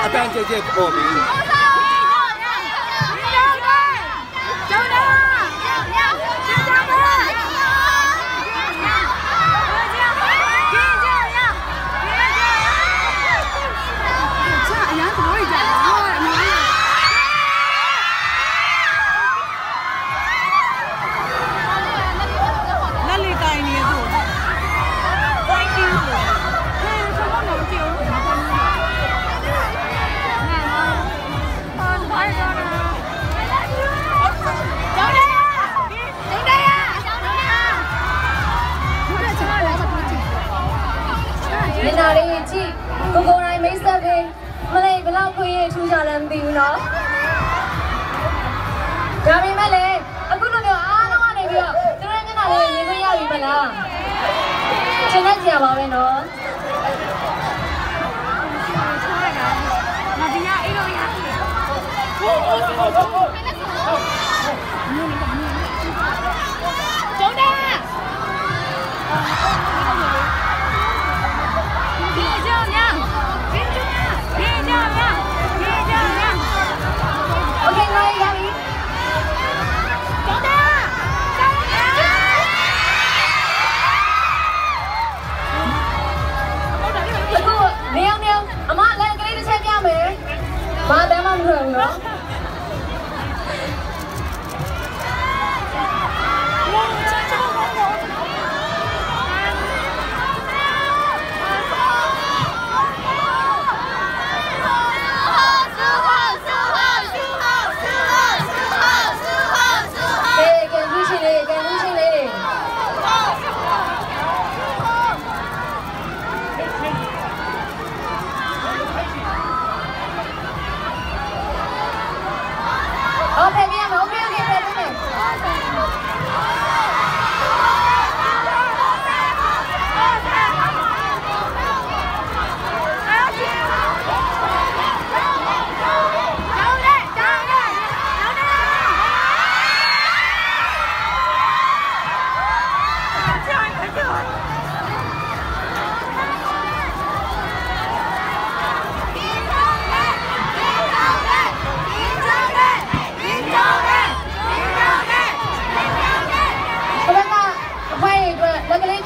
阿丹姐姐报名 လက်ကြရပါပဲနော်မဒီယာအဲ့လိုရပြီ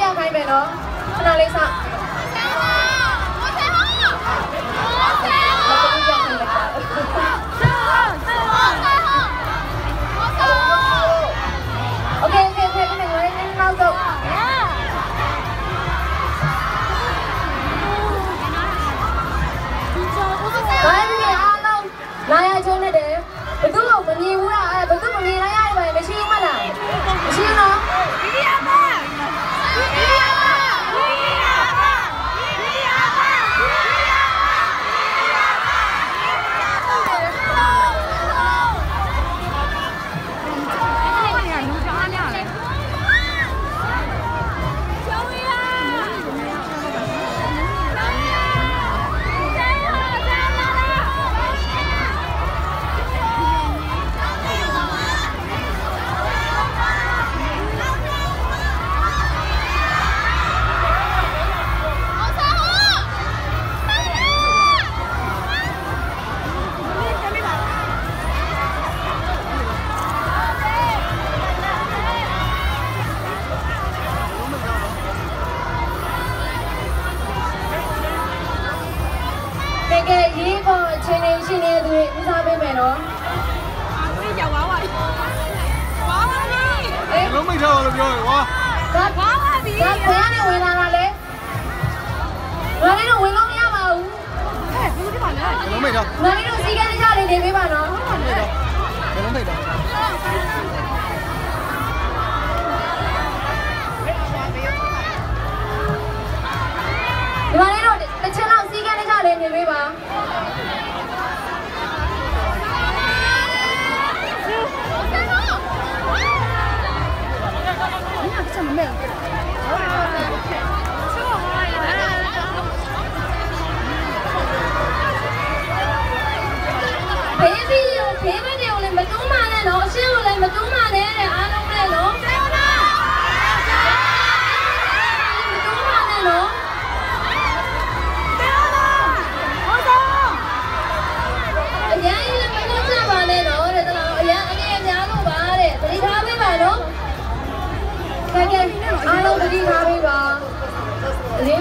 ရခိုင်းမယ်နော်ခဏလေးစ နော်အေးကြောက်ပါပါဘာပါလဲလုံးမိတ်ထားပါလို့ပြောရယ်ကွာဘာဘာပါဘီဘာဘာနဲ့ဝင်လာတာလဲဘာလဲတော့ဝင်လို့မရပါဘူးဟဲ့ဘူးဒီပါလားလုံးမိတ်ထားဘာလဲတော့စီကန်းကြလေးနေပေးပါနော်လုံးမိတ်ထား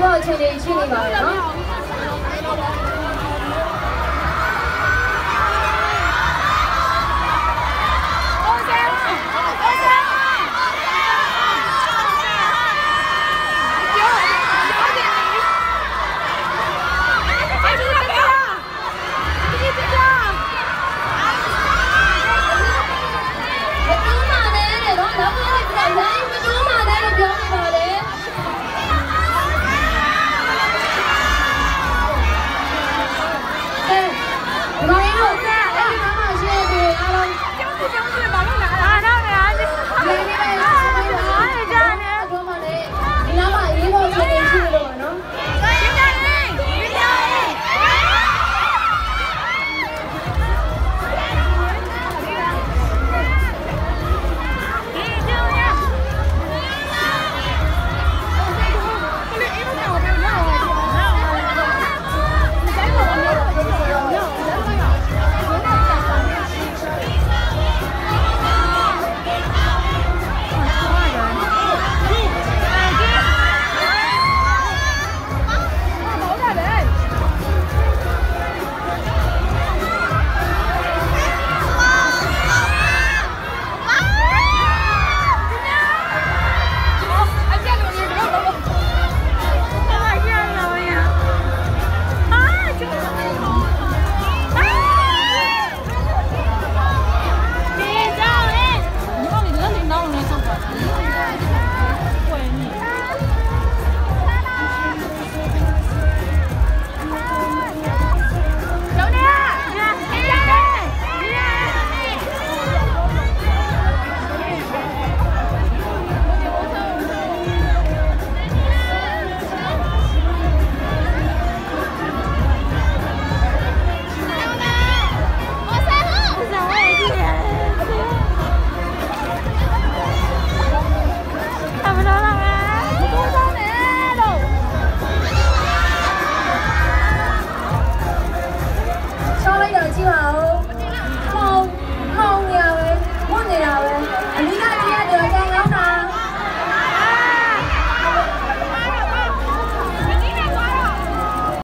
အလေးပေါ်အချိန်လေးရှိနေပါမယ်နော်